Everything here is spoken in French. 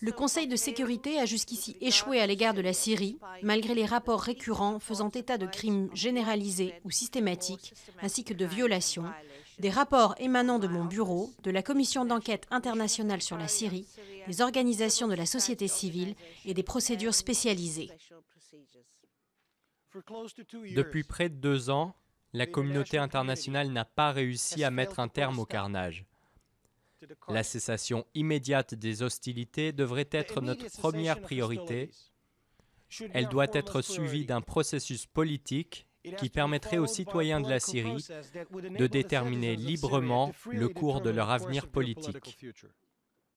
Le Conseil de sécurité a jusqu'ici échoué à l'égard de la Syrie, malgré les rapports récurrents faisant état de crimes généralisés ou systématiques, ainsi que de violations, des rapports émanant de mon bureau, de la Commission d'enquête internationale sur la Syrie, des organisations de la société civile et des procédures spécialisées. Depuis près de deux ans, la communauté internationale n'a pas réussi à mettre un terme au carnage. La cessation immédiate des hostilités devrait être notre première priorité. Elle doit être suivie d'un processus politique qui permettrait aux citoyens de la Syrie de déterminer librement le cours de leur avenir politique.